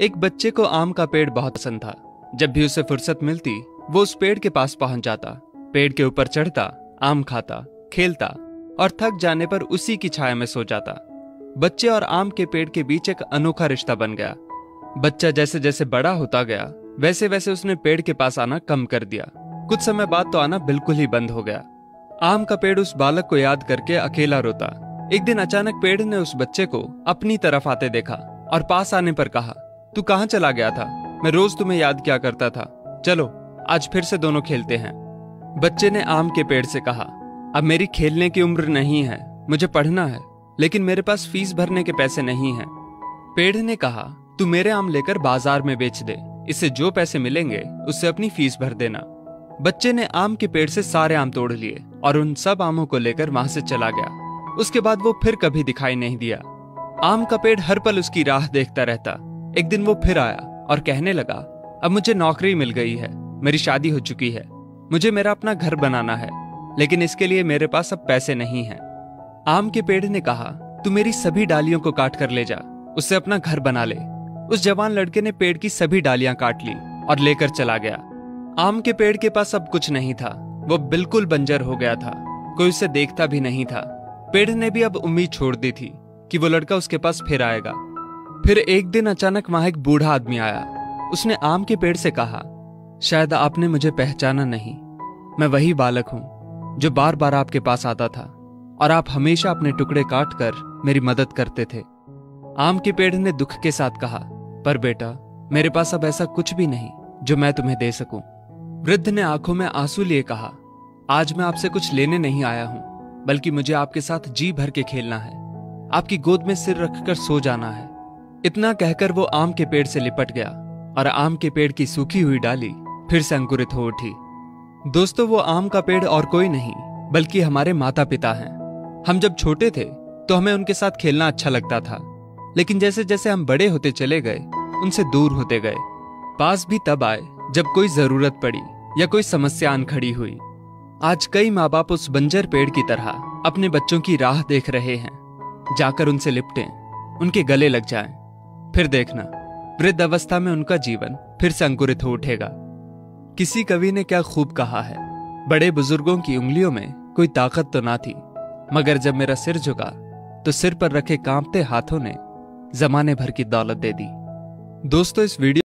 एक बच्चे को आम का पेड़ बहुत पसंद था। जब भी उसे फुर्सत मिलती, वो उस पेड़ के पास पहुँच जाता। पेड़ के ऊपर चढ़ता, आम खाता, खेलता और थक जाने पर उसी की छाया में सो जाता। बच्चे और आम के पेड़ के बीच एक अनोखा रिश्ता बन गया। बच्चा जैसे जैसे बड़ा होता गया वैसे वैसे उसने पेड़ के पास आना कम कर दिया। कुछ समय बाद तो आना बिल्कुल ही बंद हो गया। आम का पेड़ उस बालक को याद करके अकेला रोता। एक दिन अचानक पेड़ ने उस बच्चे को अपनी तरफ़ आते देखा और पास आने पर कहा तू कहाँ चला गया था? मैं रोज तुम्हें याद क्या करता था? चलो, आज फिर से दोनों खेलते हैं। बच्चे ने आम के पेड़ से कहा, अब मेरी खेलने की उम्र नहीं है, मुझे पढ़ना है, लेकिन मेरे पास फ़ीस भरने के पैसे नहीं हैं। पेड़ ने कहा, तू मेरे आम लेकर बाज़ार में बेच दे, इससे जो पैसे मिलेंगे, उससे अपनी फ़ीस भर देना। बच्चे ने आम के पेड़ से सारे आम तोड़ लिए और उन सब आमों को लेकर वहाँ से चला गया। उसके बाद वो फिर कभी दिखाई नहीं दिया। आम का पेड़ हर पल उसकी राह देखता रहता। एक दिन वो फिर आया और कहने लगा, अब मुझे नौकरी मिल गई है, मेरी शादी हो चुकी है, मुझे मेरा अपना घर बनाना है, लेकिन इसके लिए मेरे पास अब पैसे नहीं हैं। आम के पेड़ ने कहा, तू मेरी सभी डालियों को काट कर ले जा, उससे अपना घर बना ले। उस जवान लड़के ने पेड़ की सभी डालियाँ काट ली और लेकर चला गया। आम के पेड़ के पास अब कुछ नहीं था, वो बिल्कुल बंजर हो गया था, कोई उसे देखता भी नहीं था। पेड़ ने भी अब उम्मीद छोड़ दी थी कि वो लड़का उसके पास फिर आएगा। फिर एक दिन अचानक वहाँ एक बूढ़ा आदमी आया। उसने आम के पेड़ से कहा, शायद आपने मुझे पहचाना नहीं। मैं वही बालक हूँ, जो बार बार आपके पास आता था, और आप हमेशा अपने टुकड़े काट कर मेरी मदद करते थे। आम के पेड़ ने दुख के साथ कहा, पर बेटा, मेरे पास अब ऐसा कुछ भी नहीं, जो मैं तुम्हें दे सकूँ। वृद्ध ने आँखों में आँसू लिए कहा, आज मैं आपसे कुछ लेने नहीं आया हूँ, बल्कि मुझे आपके साथ जी भर के खेलना है। आपकी गोद में सिर रखकर सो जाना है। इतना कहकर वो आम के पेड़ से लिपट गया और आम के पेड़ की सूखी हुई डाली फिर से अंकुरित हो उठी। दोस्तों वो आम का पेड़ और कोई नहीं बल्कि हमारे माता पिता हैं। हम जब छोटे थे तो हमें उनके साथ खेलना अच्छा लगता था। लेकिन जैसे जैसे हम बड़े होते चले गए उनसे दूर होते गए। पास भी तब आए जब कोई ज़रूरत पड़ी या कोई समस्या आन खड़ी हुई। आज कई माँ बाप उस बंजर पेड़ की तरह अपने बच्चों की राह देख रहे हैं। जाकर उनसे लिपटें उनके गले लग जाएँ, फिर देखना वृद्ध अवस्था में उनका जीवन फिर से अंकुरित हो उठेगा। किसी कवि ने क्या खूब कहा है, बड़े बुज़ुर्गों की उंगलियों में कोई ताकत तो ना थी, मगर जब मेरा सिर झुका तो सिर पर रखे कांपते हाथों ने जमाने भर की दौलत दे दी। दोस्तों, इस वीडियो